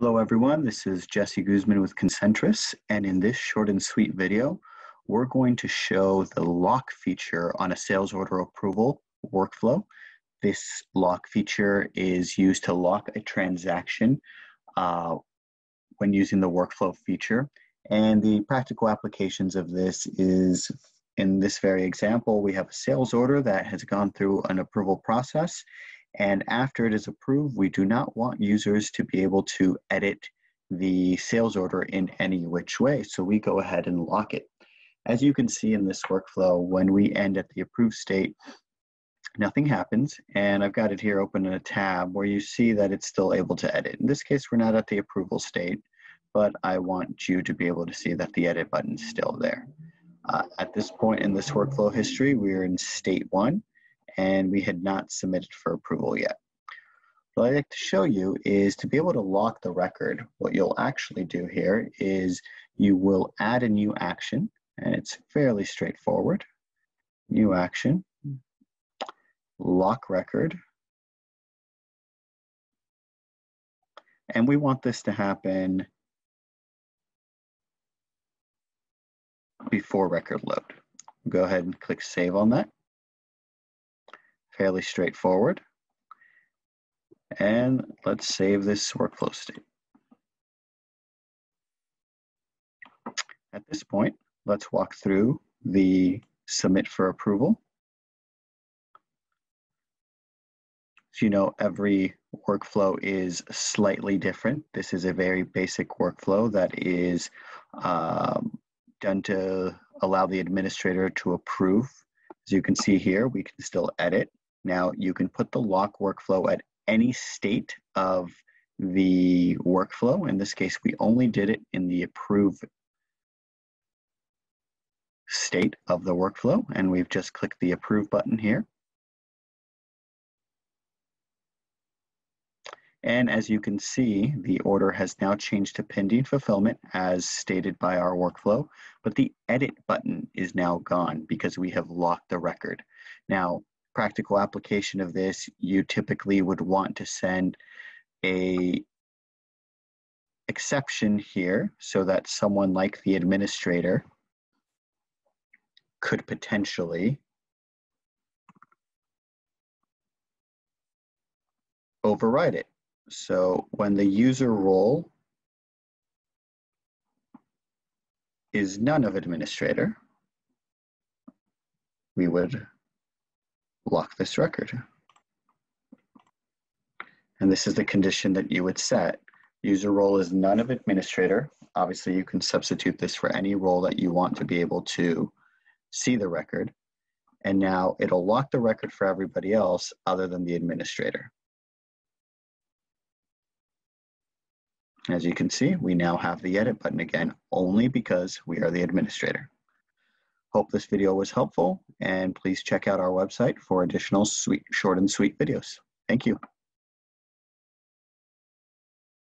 Hello everyone, this is Jesse Guzman with Concentrus, and in this short and sweet video, we're going to show the lock feature on a sales order approval workflow. This lock feature is used to lock a transaction uh, when using the workflow feature. And the practical applications of this is in this very example, we have a sales order that has gone through an approval process and after it is approved, we do not want users to be able to edit the sales order in any which way. So we go ahead and lock it. As you can see in this workflow, when we end at the approved state, nothing happens. And I've got it here open in a tab where you see that it's still able to edit. In this case, we're not at the approval state, but I want you to be able to see that the edit button is still there. Uh, at this point in this workflow history, we're in state one and we had not submitted for approval yet. What I'd like to show you is to be able to lock the record, what you'll actually do here is you will add a new action, and it's fairly straightforward. New action, lock record, and we want this to happen before record load. Go ahead and click save on that fairly straightforward. And let's save this workflow state. At this point, let's walk through the submit for approval. So you know, every workflow is slightly different. This is a very basic workflow that is um, done to allow the administrator to approve. As you can see here, we can still edit now you can put the lock workflow at any state of the workflow. In this case, we only did it in the approve state of the workflow, and we've just clicked the approve button here. And as you can see, the order has now changed to pending fulfillment as stated by our workflow, but the edit button is now gone because we have locked the record. Now, practical application of this, you typically would want to send a exception here so that someone like the administrator could potentially override it. So when the user role is none of administrator, we would lock this record. And this is the condition that you would set. User role is none of administrator. Obviously, you can substitute this for any role that you want to be able to see the record. And now it'll lock the record for everybody else other than the administrator. As you can see, we now have the edit button again, only because we are the administrator. Hope this video was helpful and please check out our website for additional sweet, short and sweet videos. Thank you.